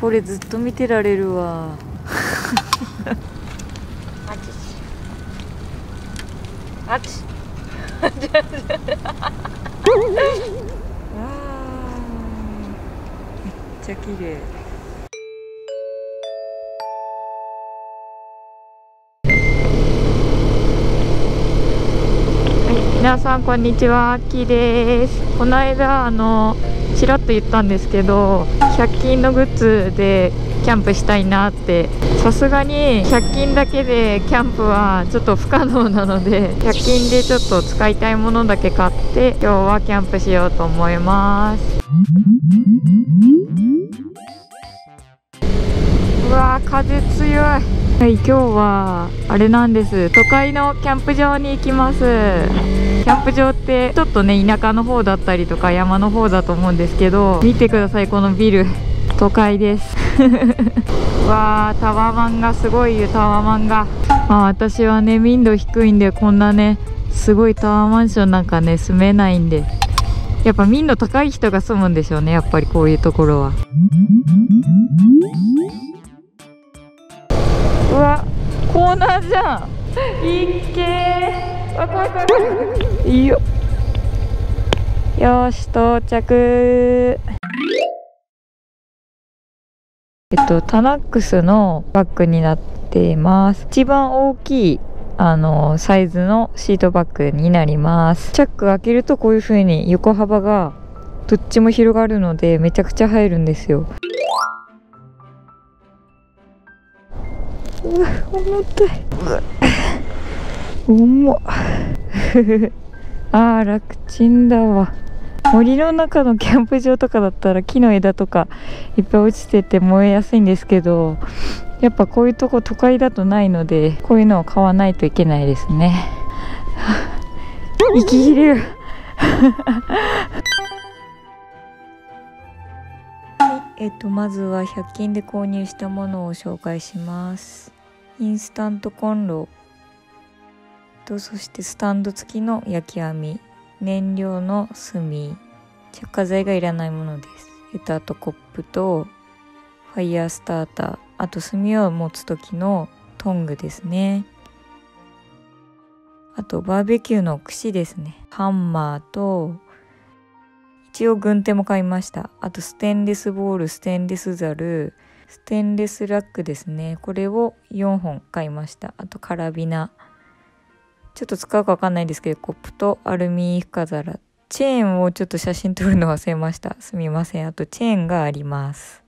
これずっと見てられるわ。あっちわーめっちゃ綺麗皆さんこんにちはアッキです。この間あのちらっと言ったんですけど100均のグッズでキャンプしたいなって。さすがに100均だけでキャンプはちょっと不可能なので100均でちょっと使いたいものだけ買って今日はキャンプしようと思います。うわー風強い。はい今日はあれなんです。都会のキャンプ場に行きます。キャンプ場ってちょっとね田舎の方だったりとか山の方だと思うんですけど見てくださいこのビル。都会です。わあタワマンがすごいよタワマンが。まあ私はね民度低いんでこんなねすごいタワーマンションなんかね住めないんで。やっぱ民度高い人が住むんでしょうねやっぱりこういうところは。うわコーナーじゃん。いっけーい怖い怖いいいよよし到着。えっとタナックスのバッグになっています。一番大きいあのサイズのシートバッグになります。チャック開けるとこういう風に横幅がどっちも広がるのでめちゃくちゃ入るんですよ。うわ重たい。うわ。重っ。あー楽ちんだわ。森の中のキャンプ場とかだったら木の枝とかいっぱい落ちてて燃えやすいんですけどやっぱこういうとこ都会だとないのでこういうのを買わないといけないですね。息切れる。はいえっとまずは100均で購入したものを紹介します。インスタントコンロ。とそしてスタンド付きの焼き網燃料の炭。着火剤がいらないものです。えっとあとコップとファイヤースターター。あと炭を持つ時のトングですね。あとバーベキューの串ですね。ハンマーと一応軍手も買いました。あとステンレスボールステンレスザルステンレスラックですね。これを4本買いました。あとカラビナ。ちょっと使うかわかんないんですけどコップとアルミ深皿チェーンをちょっと写真撮るの忘れました。すみません。あとチェーンがあります。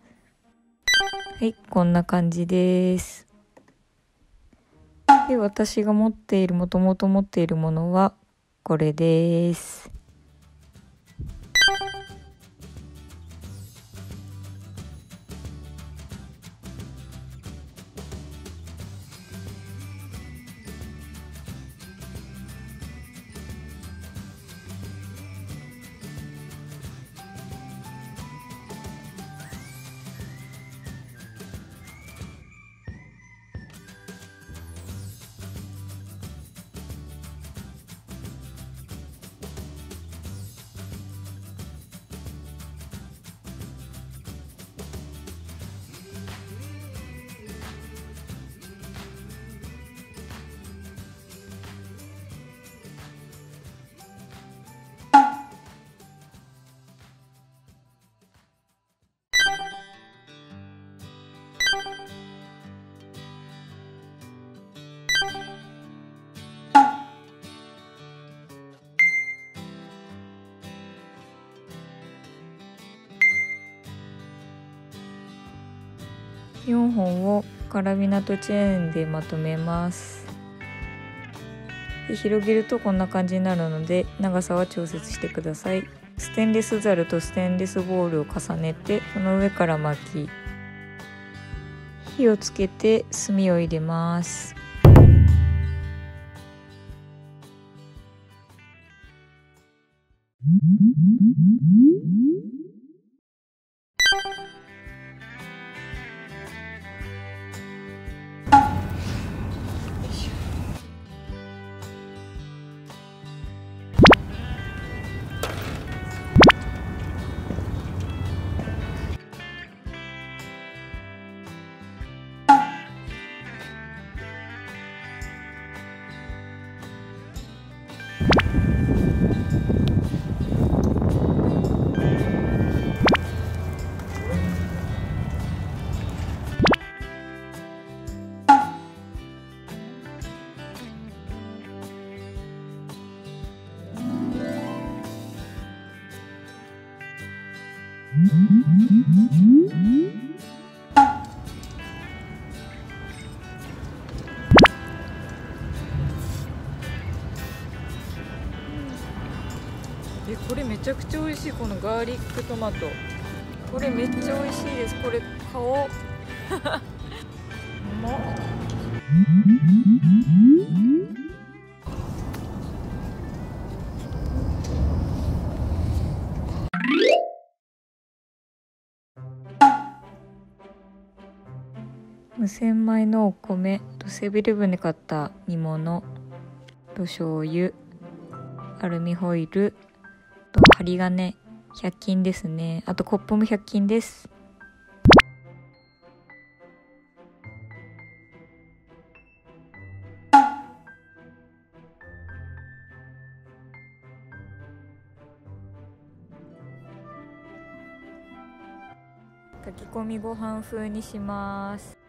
はいこんな感じです。で私が持っているもともと持っているものはこれです。4本をカラビナとチェーンでまとめます。広げるとこんな感じになるので長さは調節してください。ステンレスザルとステンレスボールを重ねてその上から巻き火をつけて炭を入れます。えこれめちゃくちゃ美味しいこのガーリックトマト。これめっちゃ美味しいです。これ買おう。無洗米のお米とセブンイレブンで買った煮物と醤油アルミホイルと針金100均ですね。あとコップも100均です。炊き込みご飯風にします。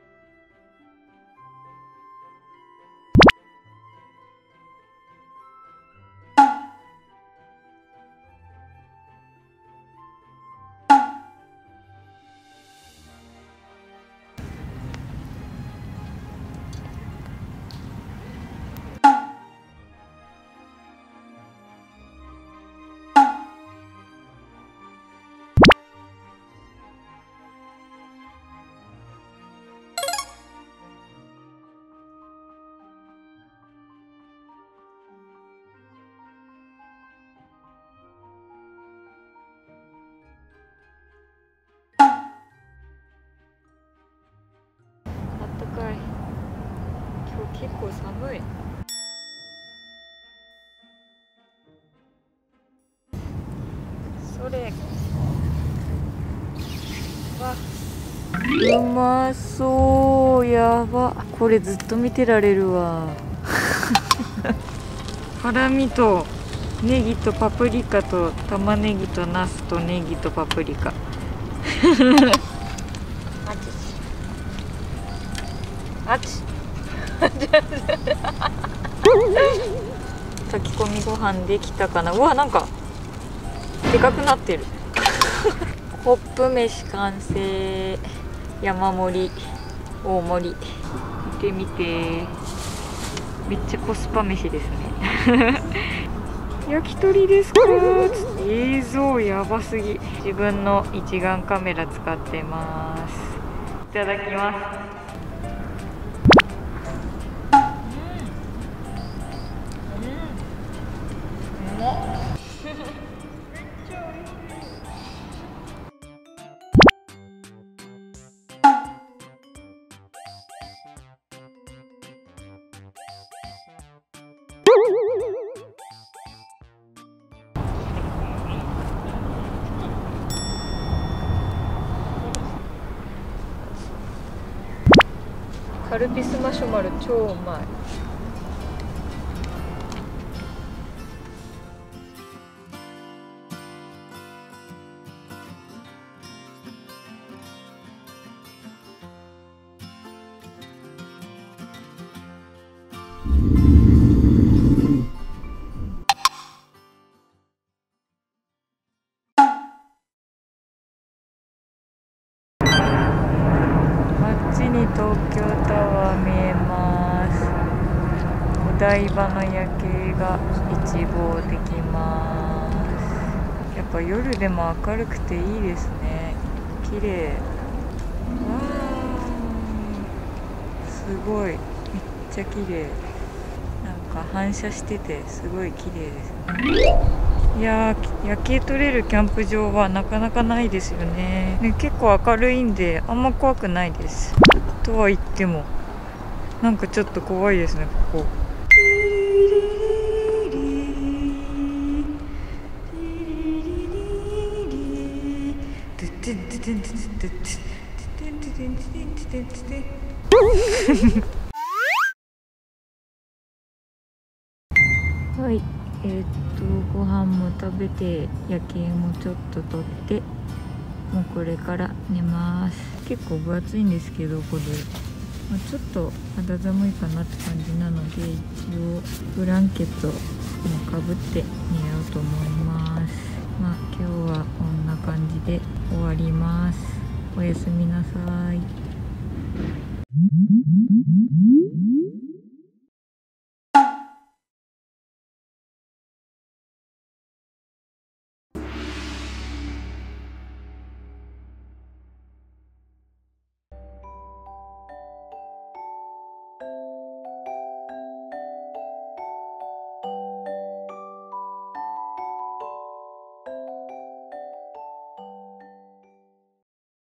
結構寒い。それわうまそう。やば。これずっと見てられるわ。ハラミとネギとパプリカと玉ねぎとナスとネギとパプリカ。あち 炊き込みご飯できたかな？うわなんかでかくなってる。コップ飯完成。山盛り。大盛り。見てみて。めっちゃコスパ飯ですね。焼き鳥ですか？映像やばすぎ。自分の一眼カメラ使ってます。いただきますカルピスマシュマロ超うまい。あっちに東京タワー見えます。お台場の夜景が一望できます。やっぱ夜でも明るくていいですね。綺麗。わすごい。めっちゃ綺麗。なんか反射しててすごい綺麗ですね。いや夜景撮れるキャンプ場はなかなかないですよね。ね結構明るいんであんま怖くないです。とは言ってもなんかちょっと怖いですねここ。はいえーっとご飯も食べて夜景もちょっと撮って。もうこれから寝ます。結構分厚いんですけどこれ、まあ、ちょっと肌寒いかなって感じなので一応ブランケットもかぶって寝ようと思います。まあ今日はこんな感じで終わります。おやすみなさい。